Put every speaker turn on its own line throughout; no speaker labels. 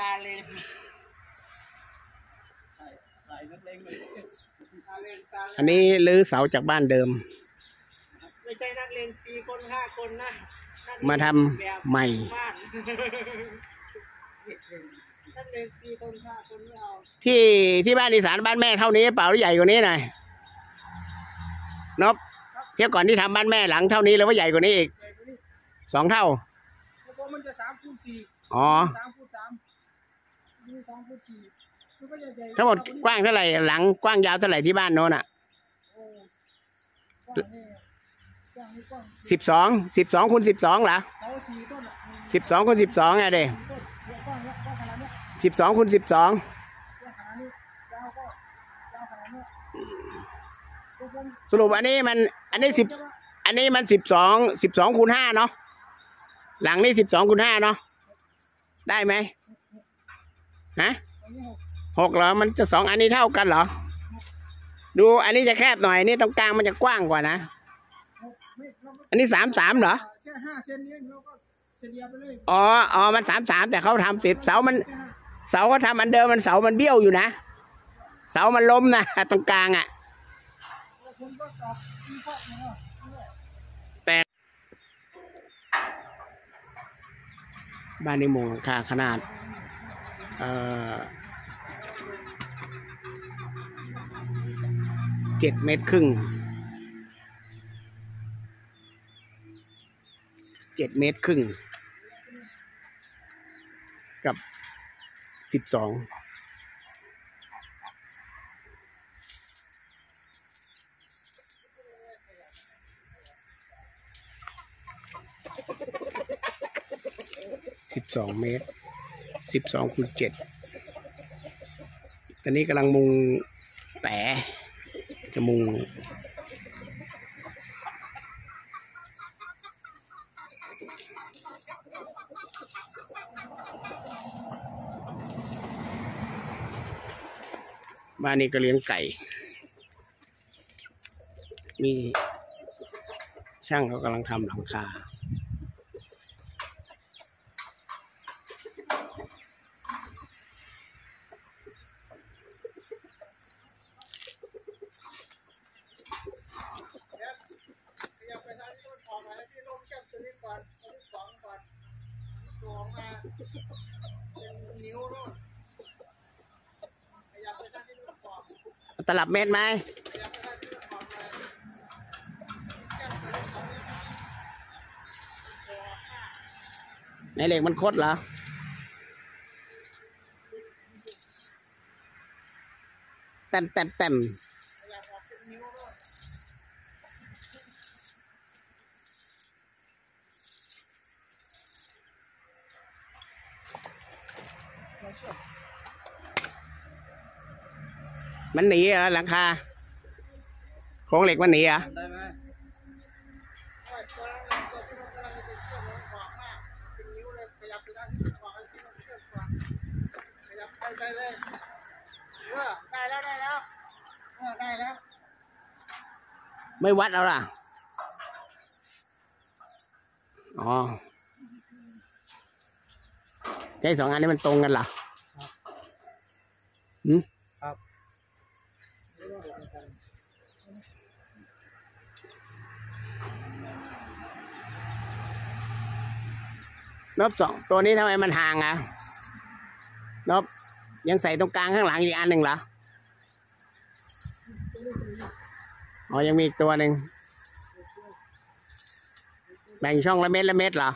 ตาเลย
ถ่ายนักเลงเลย
ตาเลนตาเล
อันนี้รื้อเสาจากบ้านเดิม
ไม่ใช่นักเลงตีคนฆ่าคนนะนักเลง
มาทำ
แบบ
ใหม่
บ้านนักเลงตีคนฆ่าคนไม่เอา
ที่ที่บ้านอีสานบ้านแม่เท่านี้เปล่าหรือใหญ่กว่านี้หน่อยนบเทียบก่อนที่ทำบ้านแม่หลังเท่านี้แล้วว่าใหญ่กว่านี้อีก
ใหญ่กว่านี้
สองเท่า
เพราะมันจะสามคูณสี่
อ๋อ
สามคูณสาม นี่สองคูณสี่มันก็จะใหญ่
ทั้งหมดกว้างเท่าไหร่หลังกว้างยาวเท่าไหร่ที่บ้านโน้นอะ
โอ้กว้างนี่กว้างนี่กว้าง
สิบสองสิบสองคูณสิบสองเหรอ
เสาสี่ต้นอะ
สิบสองคูณสิบสองไงเด้
สี่ต้นเยอะกว้างเยอะกว้างขนาดเนี้ย
สิบสองคูณสิบสอง
กว้างขนาดนี้ยาวก็ยาวขนาดเนี้ยทุกคน
สรุปอันนี้มันอันนี้สิบอันนี้มันสิบสองสิบสองคูณห้าเนาะหลังนี่สิบสองคูณห้าเนาะได้ไหม ฮะ
อันนี้หก
หกเหรอ มันจะสองอันนี้เท่ากันเหรอ ดูอันนี้จะแคบหน่อยอันนี่ตรงกลางมันจะกว้างกว่านะ
หกไม่เราก็
อันนี้สามสามเหรอ
แค่ห้าเซนเองเราก็เฉลี่ยไปเลย
อ๋ออ๋อมันสามสามแต่เขาทำสิบเสามัน
แค่ห้า
เสาก็ทำอันเดิมมันเสามันเบี้ยวอยู่นะ เสามันล้มนะตรงกลางอะ
แล้วคุณก็ตอบมีข้อเนาะ
บ้านในหมู่หลังคาขนาด เจ็ดเมตรครึ่งเจ็ดเมตรครึ่ง กับสิบสองสิบสองเมตร สิบสองคูณเจ็ดตอนนี้กำลังมุงแปะจะมุงบ้านนี้ก็เลี้ยงไก่มีช่างเขากำลังทำหลังคา
ขยับไปทางที่มันออกมาให้พี่ลงแก้มตัวนี้ก่อนตัวที่สองก่อน ตัวมาเป็นนิ้วโน่นขยับไปทางที่มันออก
ตลับเมตรไหม
ขยับไปทางที่มันออกมาแก้มตัวที่สองนี่ตัวห้า
ในเหล็กมันคดเหรอเต็มเต็มเต็ม
ขยับออกเป็นนิ้วโน่น
มันหนีเหรอหลังคาโครงเหล็กมันหนีเหรอ
ได้ไหม
โอ้ยตัวนั้นตัวที่มันกำลังจะเป็นเชือกมันออกมากเป็นนิ้วเลยขยับไปทางที่มันออกให้ที่มันเชือกก่อนขยับไปไปเลยเออได้แล้วได้แล้วเออได้แล้ว
ไม่วัดเอาล่ะ อ๋อใช่สองอันนี้มันตรงกันเหรอหืม
ครับ
นบสองตัวนี้ทำไมมันห่างอะนบยังใส่ตรงกลางข้างหลังอีกอันหนึ่งเหรออ๋อยังมีอีกตัวหนึ่งแบ่งช่องละเม็ดละเม็ดเหรอ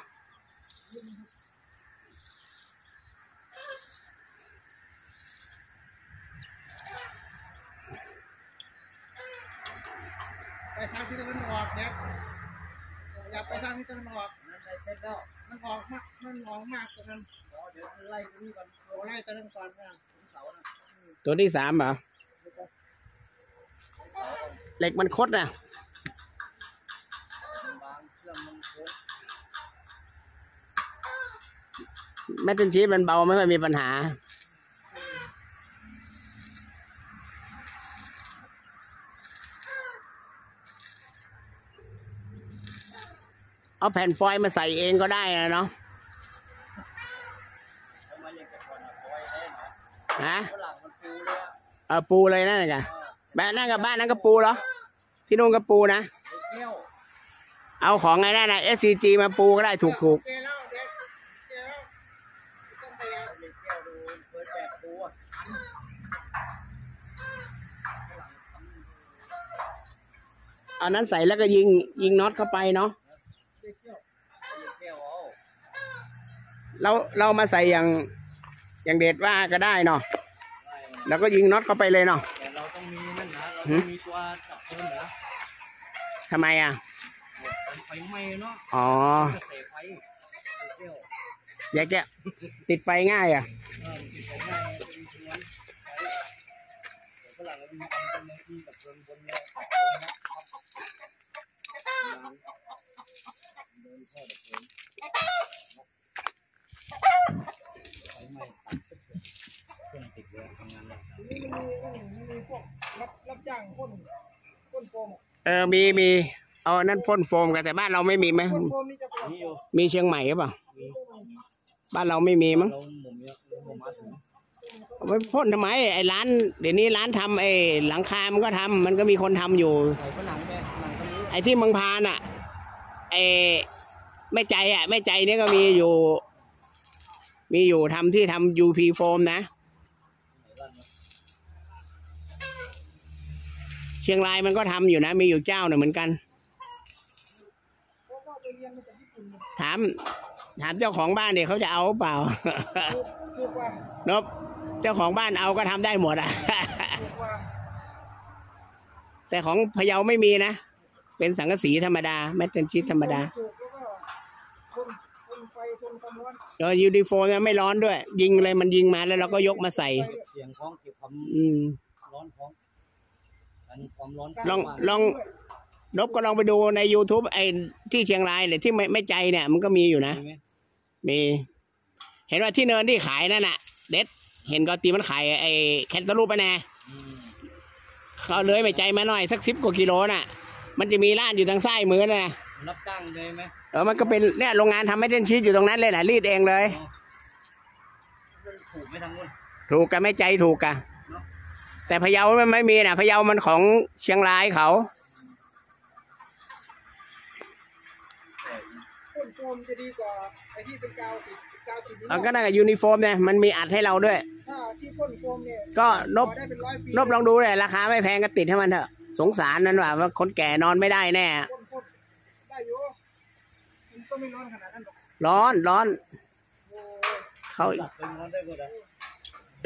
ที่ตะวันออกเนี่ยอย่าไปทางที่ตะวันออก
นั่นได้เสร็จแล้ว
มันออกมากมันออกมากตอนนั้น
เดี๋ยวไล่ตรงนี้ก่อน
โอ้ไล่ตอนนั้นก่อนนะ
ถึงเสานะ
ตัวที่สามเหรอเหล็กมันคดนะ
บางเครื่องมันโค้ง
แมตเทนชีสมันเบาไม่ค่อยมีปัญหา เอาแผ่นฟอยล์มาใส่เองก็ได้นะเนาะฮะ
เอ่
อปูเลยนั่นไง
อ่า
แบบนั่นกับบ้านนั้นก็ปูเหรอ ที่นู่นก็ปูนะ เอาของไงนั่นะ SCG มาปูก็ได้ถูกถูก
เจแล้วเด็กเจแล้วต้องพยายาม
ไอ้แก้วดูเคยแจกปูอะอันฝรั่งทำ
ๆเอานั้นใส่แล้วก็ยิงยิงน็อตเข้าไปเนาะ
เด็กเที่ยว
ไอ้แก้วเอา
เราเรามาใส่อย่างอย่างเด็ดว่าก็ได้เนาะ
ได้
แล้วก็ยิงน็อตเข้าไปเลยเนาะ
แต่เราต้องมีนั่นนะเรา
หื
ต้อ
ม
งมีตัวจับเพลิงนะ
ทำไมอะ
เอาไฟไหม้เนาะ
อ๋อ
จะเสไฟไอ้แก้ว
อยากจะติดไฟง่ายอะ
เออติดไฟง่ายเป็นชวนไฟแต่ฝรั่งมันมีทำเป็นในที่กับเพลิงบนเนี่ยจับเพลิงนะเดินเเอ
อ
มีมี เอาอันนั้นพ่นโฟมกันแต่บ้านเราไม่มีไหม
มีเชี
ยงใหม่หรือเปล่า บ้านเราไม่มีมั้ง
เอา
ไปพ่นทำไม ไอ้ร้าน เดี๋ยวนี้ร้านทำไอ้หลังคา มันก็ทำ มันก็มีคนทำอยู่
ไปผนังตรงนี้
ไอ้ที่เมืองพานอะ ไอ้ แม่ใจอะแม่ใจเนี่ยก็มีอยู่ มีอยู่ทำที่ทำ UP โฟมนะ
ไหนะ
เชียงรายมันก็ทำอยู่นะ มีอยู่เจ้าหนึ่งเหมือนกัน ถาม ถามเจ้าของบ้านเนี่ยเขาจะเอาเปล่าา
น
บเจ้าของบ้านเอาก็ทำได้หมดอะแต่ของพะเยาไม่มีนะ เป็นสังกะสีธรรมดา แมตเทนชีตธรรมดา
ถูกแล้วก็พ่นพ่นไฟพ่นความร้อน
เออยูนิโฟมไม่ร้อนด้วย ยิงเลยมันยิงมาแล้วเราก็ยกมาใส่
เก็บเสียงของเก็บความ
อืม
ร้อนของกันความร้อน
ลองลองนบก็ลองไปดูใน YouTube ไอ้ที่เชียงรายเนี่ยที่ไม่ไม่ใจเนี่ย มันก็มีอยู่นะ
มีไหม
มี เห็นว่าที่เนินที่ขายนั่นน่ะ เด็ด เห็นก็ตีมันขายไอ้แคนตาลูปไปแน่
อืม
เขาเลยไปใจมาหน่อยสักสิบกว่ากิโลน่ะ มันจะมีร้านอยู่ทางซ้ายมือน่ะ
รับจ้างเลยไหม
เออมันก็เป็นเนี่ยโรงงานทำให้เทนชีสอยู่ตรงนั้นเลยแหละรีดเองเลย
อ๋อมันถูกไหม่ทั้งนู้น
ถูกกันไม่ใจถูกกันแต่พะเยามันไม่มีนะพะเยามันของเชียงรายเขา
พ่นโฟมจะดีกว่าไอ้ที่เป็นกาวติดกาวติด
เอาก็น่ากับยูนิฟอร์มเนี่ยมันมีอัดให้เราด้วย
ถ้าที่พ่นโฟมเนี่ย
ก็นบ
พอได้เป็นร้อยปี
นบลองดูเลยราคาไม่แพงก็ติดให้มันเถอะ สงสารนั่นว่าว่าคนแก่นอนไม่ได้แน่
พ่นพ่น ได้อยู่มันก็ไม่ร้อนขนาดนั้นหรอก
ร้อนร้อน
โอ้ย
เขา
จับเป็นร้อนได้หมดอะ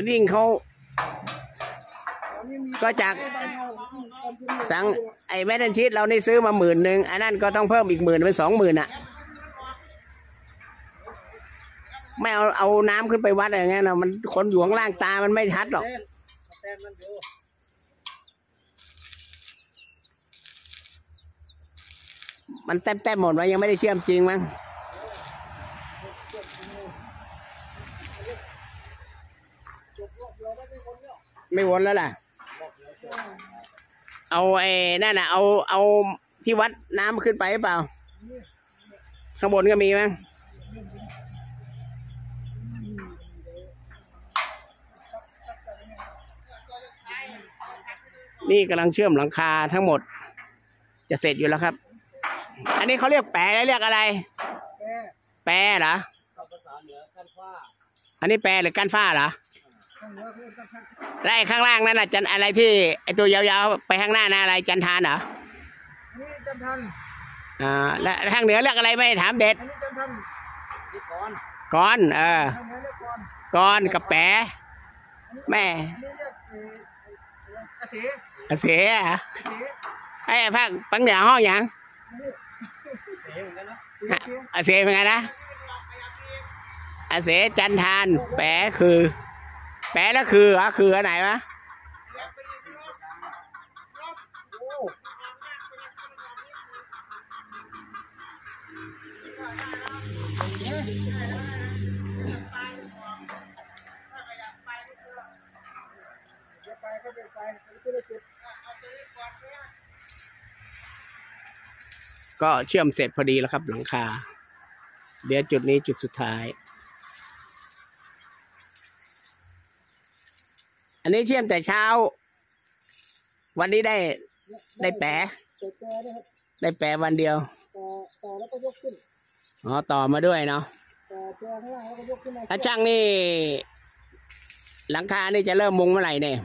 ยิ่งเขา
อันนี้มี
ก็จาก
ใบเงายิ่งทำเป็น
สั่งไอ้แมดเดนชีสเรานี่ซื้อมาหมื่นหนึ่งอันนั้นก็ต้องเพิ่มอีกหมื่นเป็นสองหมื่นอะ ไม่เอาเอาน้ำขึ้นไปวัดอะไรเงี้ยนะมันคนอยู่ข้างล่างตามันไม่ชัดหรอก
เต้นเต้นมันอยู่
มันแต้มแต้มๆหมดว่ายังไม่ได้เชื่อมจริงมั้ง
ไม่ว
ไม่วนแล้วล่ะ เอาไอ้นั่นน่ะ เอาเอาที่วัดน้ำขึ้นไปหรือเปล่า ข้างบนก็มีมั้งนี่กำลังเชื่อมหลังคาทั้งหมด จะเสร็จอยู่แล้วครับ อันนี้เขาเรียกแปรเรียกอะไร
แม่
แปรเหรอ
กับภาษาเหนือขั้นฟ้า
อันนี้แปรหรือก้านฝ้าเหรอ
ข้างเหนือคือตั้งข้าง
และไอ้ข้างล่างนั่นน่ะจันอะไรที่ไอ้ตัวยาวๆไปข้างหน้านะอะไรจันทานเหรอ
นี่จันทัน
อ่า และทางเหนือเรียกอะไรไม่ถามเด็ด
อันนี้จันทัน
ที่ก่อน
ก้อน เออ
ทางเหนือเรียกก่อน
ก้อนกับแปรแม่
อันนี้เรียกเอ่อเอ่อกระเส
เสียอะ
กระเส
ไอ้ภาคปังเหนือห้องอย่าง
เสียเหมือน
อาเสียเป็นไงนะอาเสียจันทาน แปรคือ แปรแล้วคือเหรอคืออันไหนวะ
โอ้เดี๋ยวไปก็ไปไปไปที่ละจุดเอาตัวนี้ก่อนเพื่อน
ก็เชื่อมเสร็จพอดีแล้วครับหลังคา เดี๋ยวจุดนี้จุดสุดท้าย อันนี้เชื่อมแต่เช้า วันนี้ได้ได้แปะ
เสร็จแกนะครับ
ได้แปะวันเดียว
ต่อแล้วก็ยกขึ้น
อ๋อต่อมาด้วยเนาะ
ต่อแกข้างล่างแล้วก็ยกขึ้นมา
อาช่างนี่ หลังคานี่จะเริ่มมุงเมื่อไหร่เนี่ย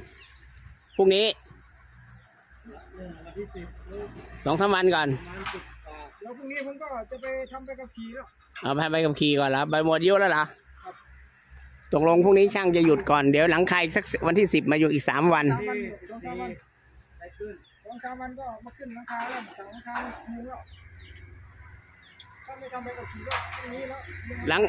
พรุ่งนี้
สอ
สองสามวันก่อน
ประมาณสิบกว่า
แล้วพรุ่งนี้ผมก็จะไปทำไปกับขี่แล้ว
เอาไปไปกับขี่ก่อนแล้วไปหมดอายุแล้วเหรอ
ครับ
ตกลงพรุ่งนี้ช่างจะหยุดก่อนเดี๋ยวหลังคาอีกสักวันที่สิบมาอยู่อีกสามวัน
สามวันสองสามวัน
ได้ขึ้น
สองสามวันก็มาขึ้นหลังคาแล้วสามหลังคามุงแล้วถ้าไม่ทำไปกับขี่ก็พรุ่งนี้แล้ว
หลัง